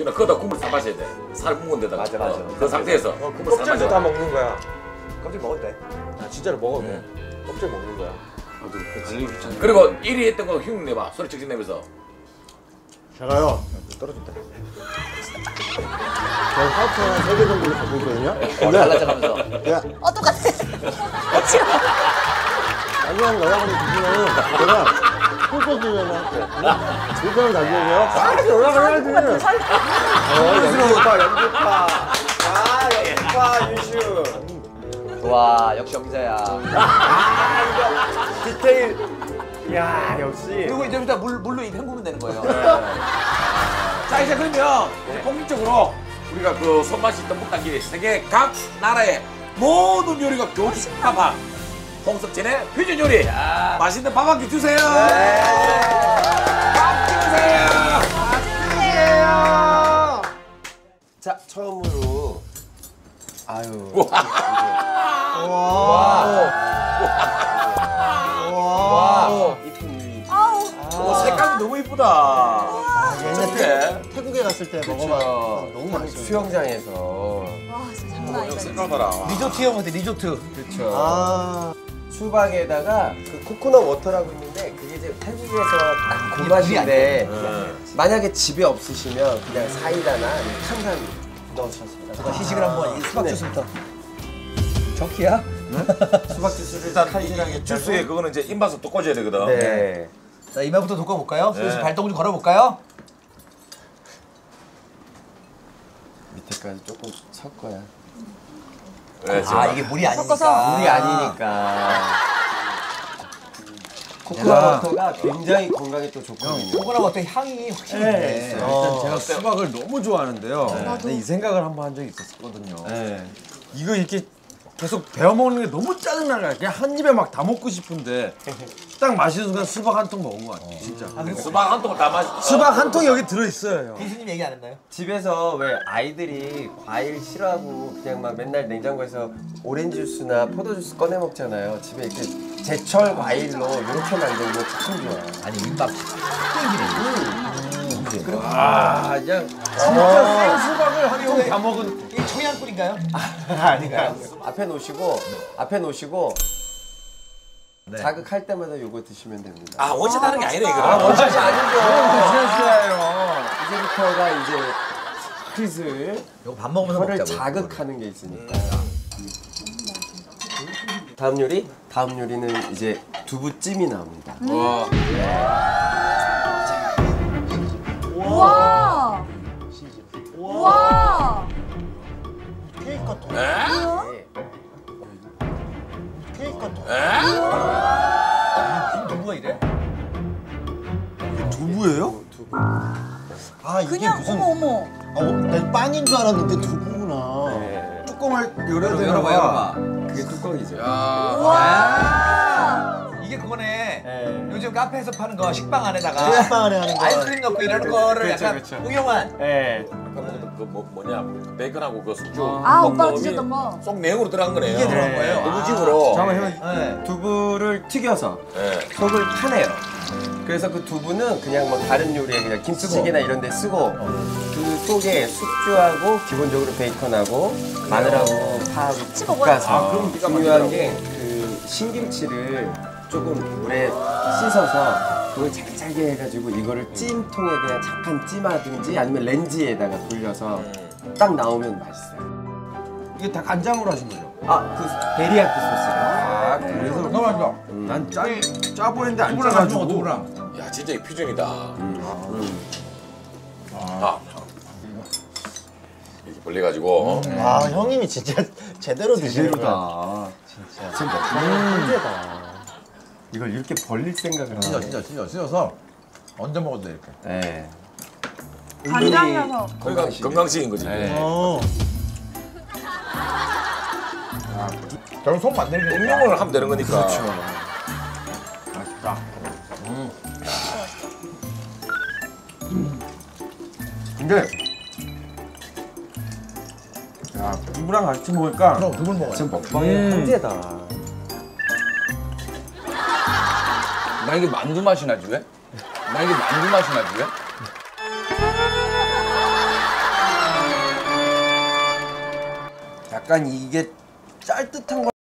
지훈아 그거다 국물 사 마셔야 돼. 살 묵은 데다가. 맞아, 맞아. 어, 그 상태에서 어, 국물 사 껍질도 마셔. 다 먹는 거야. 껍질 먹어도 돼. 아, 진짜로 먹어도 돼. 껍질 먹는 거야. 그리고 1위 했던 거 흉 내봐. 소리 직진 내면서. 제가요. 떨어진다. 제가 한 3개 정도를 갖고 있거든요. 근데 달라져가면서. 제가 어 똑같아. 아니한 여러분이 드시면은 제가 꿀꺽이면 할게. 불편을 가지고요. 빨리 올라가야지. 연주파, 연주파. 아, 연주파, 유슈. 와, 역시 연기자야. 아, 이거 디테일. 야, 역시. 그리고 이제부터 물, 물로 이 헹구면 되는 거예요. 자 이제 그러면 이제 본격적으로 우리가 그 손맛이 떡볶이끼리 세계 각 나라의 모든 요리가 교집합한 홍석진의 퓨전 요리 맛있는 밥 한끼 주세요 밥 주세요 자, 처음으로. 아유. 와. 이쁜 유리. 아우. 오, 색깔이 너무 이쁘다 옛날 태, 태국에 갔을 때 먹어봐. 너무 맛있어. 수영장에서. 와 진짜 장난 아니다. 색깔 봐라 리조트 형 같아, 리조트. 그렇죠. 아, 수박에다가 그 coconut water라고 있는데 그게 이제 태국에서 딱 그 맛인데 만약에 집에 없으시면 그냥 사이다나 탄산 넣으셨습니다. 제가 시식을 한번 이 수박 네. 주스부터. 저기야? 수박 주스를 일단 이 주스에 그거는 이제 입맛을 또 돋궈야 되거든 네. 자, 입맛부터 돋궈볼까요? 슬슬 네. 발동을 좀 걸어볼까요? 밑에까지 조금 섞어야. 네, 아. 이게 물이 아니니까. 섞어서? 물이 아니니까. 코코넛 워터가 굉장히 건강에 또 좋거든요. 코코넛 어떤 향이 확실히 네. 있네. 일단 제가 수박을 너무 좋아하는데요. 나도. 근데 이 생각을 한번 한 적이 있었거든요. 네. 이거 이렇게 계속 베어 먹는 게 너무 짜증나요. 그냥 한 입에 막 다 먹고 싶은데 딱 마시는 순간 수박 한 통 먹은 것 같아요. 진짜. 수박 한 통을 다 마시 수박 한 통이 여기 들어 있어요. 형. 교수님 얘기 안 했나요? 집에서 왜 아이들이 과일 싫어하고 그냥 막 맨날 냉장고에서 오렌지 주스나 포도 주스 꺼내 먹잖아요. 집에 이렇게 제철 과일로 이렇게 만들면 참 좋아요. 아니, 입맛 땡기네. 아, 그냥 진짜 생수박을 한 통 다 먹은. 이 청양꿀인가요? 아닌가요? 앞에 놓으시고 앞에 놓으시고 자극할 때마다 요거 드시면 됩니다. 아 원체 다른 게 아니네 이거 아, 원샷이 아니죠. 이제부터가 이제 슬슬 이거 밥 먹으면서 혀를 먹자고요. 자극하는 게 있으니까. 다음 요리? 다음 요리는 이제 두부찜이 나옵니다. 와. 와. 누구가 이래? 두부예요? 두부. 아, 이게 그냥 무슨. 어머 어머. 아, 난 빵인 줄 알았는데 두부구나. 네. 뚜껑을 열어야 되나 열어봐, 봐. 열어봐. 그게 뚜껑이죠. 와. 이게 그거네. 네. 요즘 카페에서 파는 거 식빵 안에다가 식빵 안에 하는 거. 아이스크림 넣고 이러는 거를 그렇죠, 약간 그렇죠. 응용한. 네. 그 뭐, 뭐냐 그 베이컨하고 그 숙주 아, 오빠가 드셨던 거. 속 내용으로 들어간 거네요 이게 들어간 거예요? 두부찜으로 잠깐만, 형. 네. 두부를 튀겨서 네. 속을 타내요. 그래서 그 두부는 그냥 뭐 다른 요리에 그냥 김치찌개나 이런 데 쓰고 그 속에 숙주하고 기본적으로 베이컨하고 마늘하고 파하고 먹어요? 볶아서 아, 그럼 기가 중요한 막히더라고. 게 그 신김치를 조금 물에 씻어서 그걸 잘게 해가지고 이거를 찜통에 그냥 잠깐 찜하든지 아니면 렌즈에다가 돌려서 딱 나오면 맛있어요. 이게 다 간장으로 하신 거죠? 아, 그 베리야끼 소스를. 아, 그래서 잠깐만요. 난 짜, 짜 보이는데 안 누구랑 같이 먹어, 짜가지고. 누구랑? 야 진짜 이 퓨전이다 음. 아. 이렇게 벌려 가지고 와, 형님이 진짜 제대로 드시는 거야. 제대로다. 진짜 문제다. 이걸 이렇게 벌릴 생각을 하네. 진짜 진짜 진짜 찢어서 얹어 먹어도 돼 이렇게. 네. 간장이라서. 건강, 건강식인 거지 네. 어. 저는 속 만들기. 응용을 하면 되는 거니까 그렇죠 근데 야 두부랑 같이 먹으니까 그럼 두분 먹어요. 지금 먹방의 황제다. 나 이게 만두 맛이 나지 왜? 나 이게 만두 맛이 나지 왜? 약간 이게 짤듯한 거.